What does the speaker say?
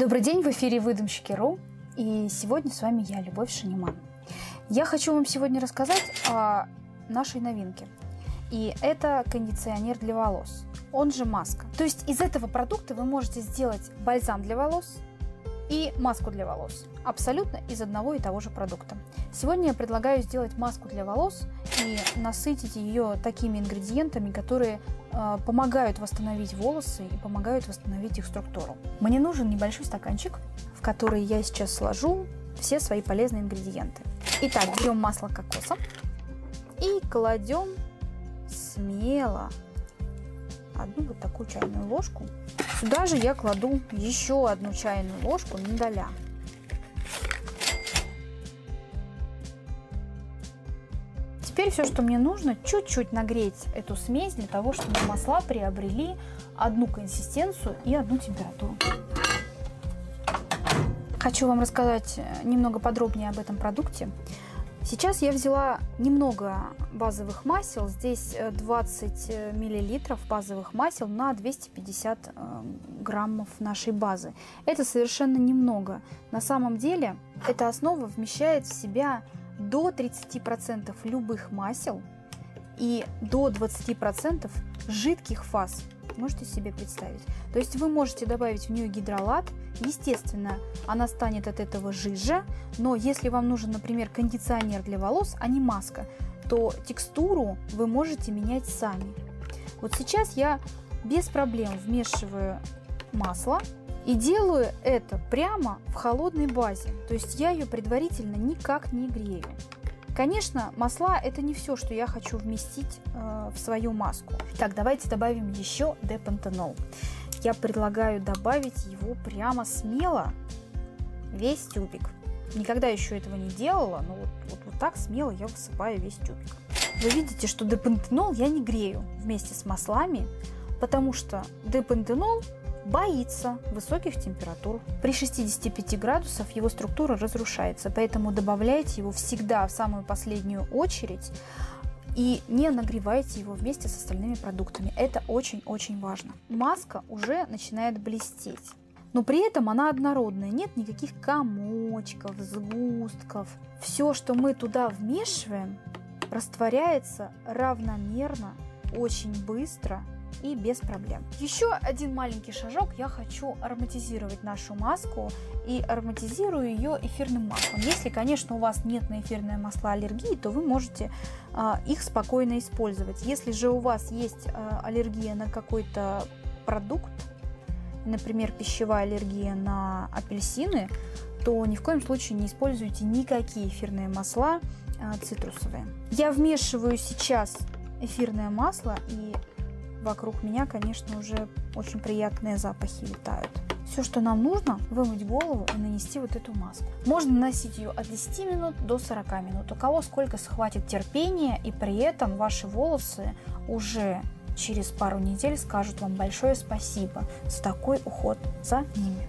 Добрый день, в эфире Выдумщики.ру, и сегодня с вами я, Любовь Шаниман. Я хочу вам сегодня рассказать о нашей новинке. И это кондиционер для волос, он же маска. То есть из этого продукта вы можете сделать бальзам для волос и маску для волос. Абсолютно из одного и того же продукта. Сегодня я предлагаю сделать маску для волос и насытить ее такими ингредиентами, которые э, помогают восстановить волосы и помогают восстановить их структуру. Мне нужен небольшой стаканчик, в который я сейчас сложу все свои полезные ингредиенты. Итак, берем масло кокоса и кладем смело одну вот такую чайную ложку. Сюда же я кладу еще одну чайную ложку миндаля. Теперь все, что мне нужно, чуть-чуть нагреть эту смесь для того, чтобы масла приобрели одну консистенцию и одну температуру. Хочу вам рассказать немного подробнее об этом продукте. Сейчас я взяла немного базовых масел. Здесь 20 э, э, миллилитров базовых масел на 250 э, граммов нашей базы. Это совершенно немного. На самом деле эта основа вмещает в себя до 30% любых масел и до 20% жидких фаз. Можете себе представить? То есть вы можете добавить в нее гидролат. Естественно, она станет от этого жиже. Но если вам нужен, например, кондиционер для волос, а не маска, то текстуру вы можете менять сами. Вот сейчас я без проблем вмешиваю масло и делаю это прямо в холодной базе. То есть я ее предварительно никак не грею. Конечно, масла это не все, что я хочу вместить э, в свою маску. Так, давайте добавим еще депантенол. Я предлагаю добавить его прямо смело, весь тюбик. Никогда еще этого не делала, но вот, вот, вот так смело я высыпаю весь тюбик. Вы видите, что депантенол я не грею вместе с маслами, потому что депантенол боится высоких температур. При 65 градусах его структура разрушается, поэтому добавляйте его всегда в самую последнюю очередь и не нагревайте его вместе с остальными продуктами. Это очень-очень важно. Маска уже начинает блестеть. Но при этом она однородная, нет никаких комочков, сгустков. Все, что мы туда вмешиваем, растворяется равномерно, очень быстро и без проблем. Еще один маленький шажок. Я хочу ароматизировать нашу маску и ароматизирую ее эфирным маслом. Если, конечно, у вас нет на эфирные масла аллергии, то вы можете а, их спокойно использовать. Если же у вас есть а, аллергия на какой-то продукт, например, пищевая аллергия на апельсины, то ни в коем случае не используйте никакие эфирные масла а, цитрусовые. Я вмешиваю сейчас эфирное масло и Вокруг меня, конечно, уже очень приятные запахи летают. Все, что нам нужно, вымыть голову и нанести вот эту маску. Можно наносить ее от 10 минут до 40 минут. У кого сколько схватит терпения, и при этом ваши волосы уже через пару недель скажут вам большое спасибо за такой уход за ними.